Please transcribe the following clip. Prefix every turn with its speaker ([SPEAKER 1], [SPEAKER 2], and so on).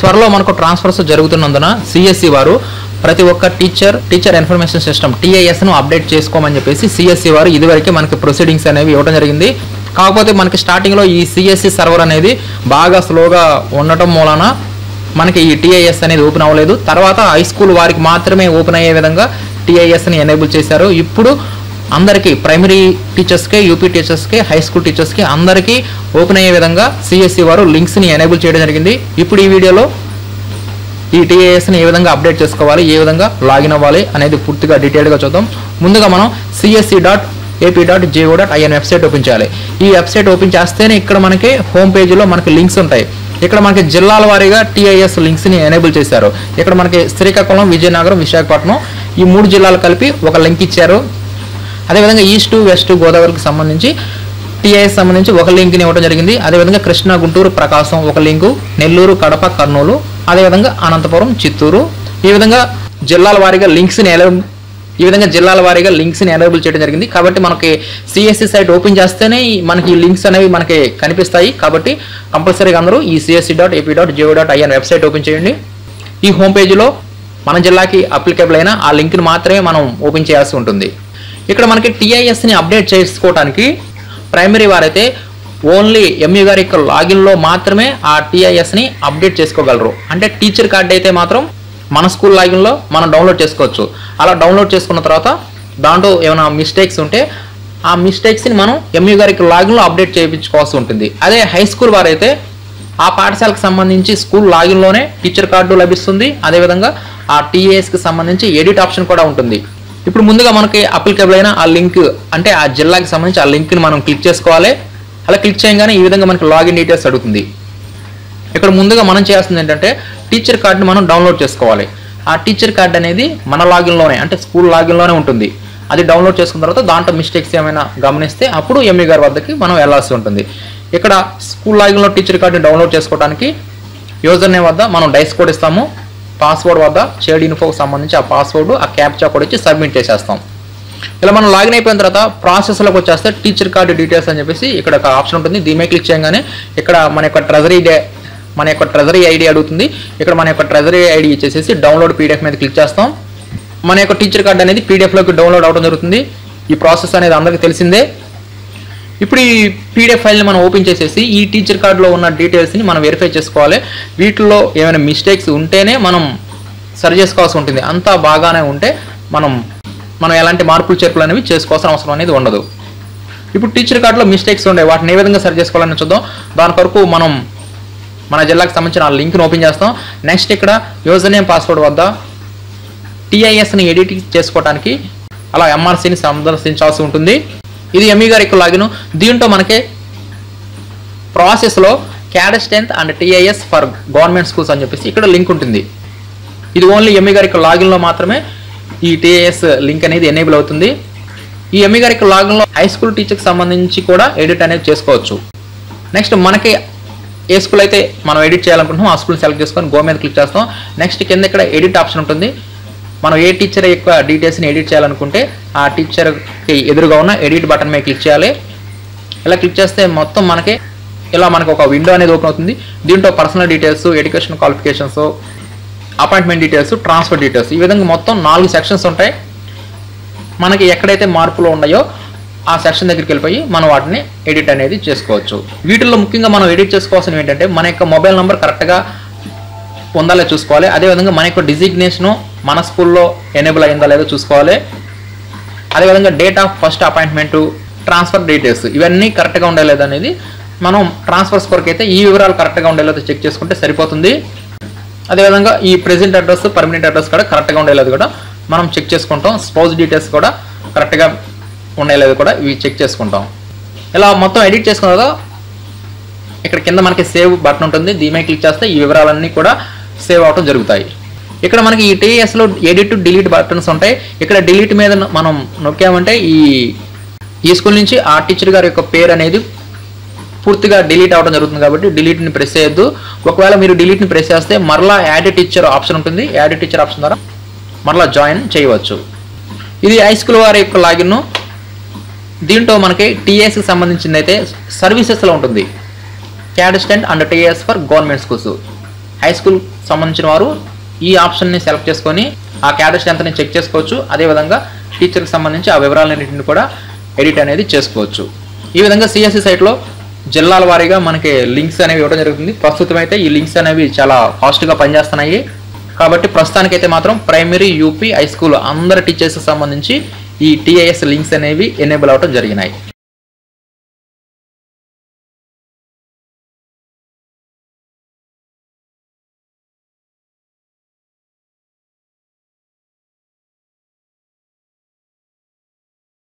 [SPEAKER 1] త్వరలో మనకు transfers జరుగుతున్నందున CSC వారు ప్రతి ఒక్క టీచర్ టీచర్ ఇన్ఫర్మేషన్ సిస్టమ్ టీఐఎస్ను అప్డేట్ చేసుకోమని చెప్పేసి సిఎస్సి వారు ఇదివరకే మనకి ప్రొసీడింగ్స్ అనేవి ఇవ్వడం జరిగింది. కాకపోతే మనకి స్టార్టింగ్లో ఈ సిఎస్సి సర్వర్ అనేది బాగా స్లోగా ఉండటం మూలన మనకి ఈ టీఐఎస్ అనేది ఓపెన్ అవ్వలేదు. తర్వాత హై స్కూల్ వారికి మాత్రమే ఓపెన్ అయ్యే విధంగా టీఐఎస్ని ఎనేబుల్ చేశారు. ఇప్పుడు అందరికీ ప్రైమరీ టీచర్స్కి యూపీ టీచర్స్కి హై స్కూల్ టీచర్స్కి అందరికీ ఓపెన్ అయ్యే విధంగా సిఎస్సి వారు లింక్స్ని ఎనేబుల్ చేయడం జరిగింది. ఇప్పుడు ఈ వీడియోలో ఈ టీఏఎస్ని ఏ విధంగా అప్డేట్ చేసుకోవాలి ఏ విధంగా లాగిన్ అవ్వాలి అనేది పూర్తిగా డీటెయిల్గా చూద్దాం. ముందుగా మనం CSC dot AP dot GO dot IN website open చేయాలి. ఈ వెబ్సైట్ ఓపెన్ చేస్తేనే ఇక్కడ మనకి హోమ్ పేజీలో మనకి లింక్స్ ఉంటాయి. ఇక్కడ మనకి జిల్లాల వారీగా టీఐఎస్ లింక్స్ని ఎనేబుల్ చేశారు. ఇక్కడ మనకి శ్రీకాకుళం విజయనగరం విశాఖపట్నం ఈ మూడు జిల్లాలు కలిపి ఒక లింక్ ఇచ్చారు. అదేవిధంగా ఈస్ట్ వెస్ట్ గోదావరికి సంబంధించి టీఐఎస్ సంబంధించి ఒక లింక్ని ఇవ్వడం జరిగింది. అదేవిధంగా కృష్ణా గుంటూరు ప్రకాశం ఒక లింకు నెల్లూరు కడప కర్నూలు అదేవిధంగా అనంతపురం చిత్తూరు. ఈ విధంగా జిల్లాల వారీగా లింక్స్ని ఎలా ఈ విధంగా జిల్లాల వారీగా లింక్స్ని ఎనేబుల్ చేయడం జరిగింది. కాబట్టి మనకి సిఎస్సి సైట్ ఓపెన్ చేస్తేనే మనకి ఈ లింక్స్ అనేవి మనకి కనిపిస్తాయి. కాబట్టి కంపల్సరీగా అందరూ ఈ CSC dot AP dot GO dot IN website open చేయండి. ఈ హోమ్ పేజీలో మన జిల్లాకి అప్లికేబుల్ అయిన ఆ లింక్ని మాత్రమే మనం ఓపెన్ చేయాల్సి ఉంటుంది. ఇక్కడ మనకి టీఐఎస్ని అప్డేట్ చేసుకోవడానికి ప్రైమరీ వారైతే ఓన్లీ ఎంయూ గారి యొక్క లాగిన్లో మాత్రమే ఆ టీఐఎస్ని అప్డేట్ చేసుకోగలరు. అంటే టీచర్ కార్డ్ అయితే మాత్రం మన స్కూల్ లాగిన్లో మనం డౌన్లోడ్ చేసుకోవచ్చు. అలా డౌన్లోడ్ చేసుకున్న తర్వాత దాంట్లో ఏమైనా మిస్టేక్స్ ఉంటే ఆ మిస్టేక్స్ని మనం ఎంయూ గారికి లాగిన్లో అప్డేట్ చేయించుకోవాల్సి ఉంటుంది. అదే హై స్కూల్ వారైతే ఆ పాఠశాలకు సంబంధించి స్కూల్ లాగిన్లోనే టీచర్ కార్డు లభిస్తుంది. అదేవిధంగా ఆ టీఏఎస్కి సంబంధించి ఎడిట్ ఆప్షన్ కూడా ఉంటుంది. ఇప్పుడు ముందుగా మనకి అప్లికేబుల్ అయిన ఆ లింక్ అంటే ఆ జిల్లాకి సంబంధించి ఆ లింక్ని మనం క్లిక్ చేసుకోవాలి. అలా క్లిక్ చేయగానే ఈ విధంగా మనకి లాగిన్ డీటెయిల్స్ అడుగుతుంది. ఇక్కడ ముందుగా మనం చేయాల్సింది ఏంటంటే టీచర్ కార్డుని మనం డౌన్లోడ్ చేసుకోవాలి. ఆ టీచర్ కార్డ్ అనేది మన లాగిన్లోనే అంటే స్కూల్ లాగిన్లోనే ఉంటుంది. అది డౌన్లోడ్ చేసుకున్న తర్వాత దాంట్లో మిస్టేక్స్ ఏమైనా గమనిస్తే అప్పుడు ఎంఈ గారి వద్దకి మనం వెళ్ళాల్సి ఉంటుంది. ఇక్కడ స్కూల్ లాగిన్లో టీచర్ కార్డుని డౌన్లోడ్ చేసుకోవడానికి యూజర్ నేమ్ వద్ద మనం డైస్ కోడ్ ఇస్తాము. పాస్వర్డ్ వద్ద షేర్డ్ ఇన్ఫోకి సంబంధించి ఆ పాస్వర్డ్ ఆ క్యాప్చా కూడా ఇచ్చి సబ్మిట్ చేసేస్తాం. ఇలా మనం లాగిన్ అయిపోయిన తర్వాత ప్రాసెస్లోకి వచ్చేస్తే టీచర్ కార్డు డీటెయిల్స్ అని చెప్పేసి ఇక్కడ ఒక ఆప్షన్ ఉంటుంది. దీని క్లిక్ చేయగానే ఇక్కడ మన యొక్క ట్రెజరీ డే మన యొక్క ట్రెజరీ ఐడి అడుగుతుంది. ఇక్కడ మన యొక్క ట్రెజరీ ఐడి ఇచ్చేసేసి డౌన్లోడ్ పీడిఎఫ్ మీద క్లిక్ చేస్తాం. మన యొక్క టీచర్ కార్డు అనేది పీడిఎఫ్లోకి డౌన్లోడ్ అవడం జరుగుతుంది. ఈ ప్రాసెస్ అనేది అందరికీ తెలిసిందే. ఇప్పుడు ఈ పీడిఎఫ్ ఫైల్ని మనం ఓపెన్ చేసేసి ఈ టీచర్ కార్డులో ఉన్న డీటెయిల్స్ని మనం వెరిఫై చేసుకోవాలి. వీటిలో ఏమైనా మిస్టేక్స్ ఉంటేనే మనం సరి చేసుకోవాల్సి ఉంటుంది. అంతా బాగానే ఉంటే మనం మనం ఎలాంటి మార్పులు చేర్పులు అనేవి చేసుకోవాల్సిన అవసరం అనేది ఉండదు. ఇప్పుడు టీచర్ కార్డులో మిస్టేక్స్ ఉండే వాటిని ఏ విధంగా సరి చేసుకోవాలని చూద్దాం. దాని కొరకు మనం మన జిల్లాకు సంబంధించిన ఆ లింక్ని ఓపెన్ చేస్తాం. నెక్స్ట్ ఇక్కడ యూజర్ నేమ్ పాస్వర్డ్ వద్ద టీఐఎస్ని ఎడిట్ చేసుకోవడానికి అలా ఎంఆర్సీని సందర్శించాల్సి ఉంటుంది. ఇది ఎంఈ గారి యొక్క లాగిన్ దీంట్లో మనకి ప్రాసెస్లో cadre strength and TIS for government schools అని చెప్పేసి ఇక్కడ లింక్ ఉంటుంది. ఇది ఓన్లీ ఎంఈ గారి యొక్క లాగిన్లో మాత్రమే ఈ టీఐఎస్ లింక్ అనేది ఎనేబుల్ అవుతుంది. ఈ ఎంఈ గారి యొక్క లాగిన్లో హై స్కూల్ టీచర్కి సంబంధించి కూడా ఎడిట్ అనేది చేసుకోవచ్చు. నెక్స్ట్ మనకి ఏ స్కూల్ అయితే మనం ఎడిట్ చేయాలనుకుంటున్నాం ఆ స్కూల్ సెలెక్ట్ చేసుకొని గో మీద క్లిక్ చేస్తాం. నెక్స్ట్ కింద ఇక్కడ ఎడిట్ ఆప్షన్ ఉంటుంది. మనం ఏ టీచర్ యొక్క డీటెయిల్స్ని ఎడిట్ చేయాలనుకుంటే ఆ టీచర్కి ఎదురుగా ఉన్న ఎడిట్ బటన్ మీద క్లిక్ చేయాలి. ఇలా క్లిక్ చేస్తే మొత్తం మనకి ఇలా మనకు ఒక విండో అనేది ఓపెన్ అవుతుంది. దీంట్లో personal details education qualifications appointment details transfer details ఈ విధంగా మొత్తం నాలుగు సెక్షన్స్ ఉంటాయి. మనకి ఎక్కడైతే మార్పులు ఉన్నాయో ఆ సెక్షన్ దగ్గరికి వెళ్ళిపోయి మనం వాటిని ఎడిట్ అనేది చేసుకోవచ్చు. వీటిల్లో ముఖ్యంగా మనం ఎడిట్ చేసుకోవాల్సినవి ఏంటంటే మన యొక్క మొబైల్ నెంబర్ కరెక్ట్గా పొందాలో చూసుకోవాలి. అదేవిధంగా మన యొక్క డిజిగ్నేషను మన స్కూల్లో ఎనేబుల్ అయిందా లేదో చూసుకోవాలి. అదేవిధంగా date of first appointment transfer details ఇవన్నీ కరెక్ట్గా ఉండలేదు అనేది మనం ట్రాన్స్ఫర్స్ కొరకు అయితే ఈ వివరాలు కరెక్ట్గా ఉండేలాగా చెక్ చేసుకుంటే సరిపోతుంది. అదేవిధంగా ఈ ప్రెజెంట్ అడ్రస్ పర్మనెంట్ అడ్రస్ కూడా కరెక్ట్గా ఉండేలేదు కూడా మనం చెక్ చేసుకుంటాం. స్పౌజ్ డీటెయిల్స్ కూడా కరెక్ట్గా ఉండేలేదు కూడా ఇవి చెక్ చేసుకుంటాం. ఇలా మొత్తం ఎడిట్ చేసుకున్న తర్వాత ఇక్కడ కింద మనకి సేవ్ బటన్ ఉంటుంది. దీని క్లిక్ చేస్తే ఈ వివరాలన్నీ కూడా సేవ్ అవటం జరుగుతాయి. ఇక్కడ మనకి ఈ టీఎస్లో ఎడిట్ డిలీట్ బటన్స్ ఉంటాయి. ఇక్కడ డిలీట్ మీద మనం నొక్కామంటే ఈ ఈ స్కూల్ నుంచి ఆ టీచర్ గారి యొక్క పేరు అనేది పూర్తిగా డిలీట్ అవడం జరుగుతుంది కాబట్టి డిలీట్ని ప్రెస్ చేయొద్దు. ఒకవేళ మీరు డిలీట్ని ప్రెస్ చేస్తే మరలా యాడ్ టీచర్ ఆప్షన్ ఉంటుంది. యాడ్ టీచర్ ఆప్షన్ ద్వారా మరలా జాయిన్ చేయవచ్చు. ఇది హై స్కూల్ వారి యొక్క లాగిన్ దీంట్లో మనకి టీఎస్కి సంబంధించింది అయితే సర్వీసెస్లో ఉంటుంది. Cadre stand and TS for government schools high school సంబంధించిన వారు ఈ ఆప్షన్ని సెలెక్ట్ చేసుకొని ఆ క్యాడర్ స్ట్రెంత్ని చెక్ చేసుకోవచ్చు. అదేవిధంగా టీచర్కి సంబంధించి ఆ వివరాలన్నింటిని కూడా ఎడిట్ అనేది చేసుకోవచ్చు. ఈ విధంగా సిఎస్సి సైట్లో జిల్లాల వారీగా మనకి లింక్స్ అనేవి ఇవ్వడం జరుగుతుంది. ప్రస్తుతం అయితే ఈ లింక్స్ అనేవి చాలా ఫాస్ట్గా పనిచేస్తున్నాయి. కాబట్టి ప్రస్తుతానికైతే మాత్రం ప్రైమరీ యూపీ హై స్కూల్ అందరి టీచర్స్కి సంబంధించి ఈ టీఐఎస్ లింక్స్ అనేవి ఎనేబుల్ అవ్వడం జరిగినాయి.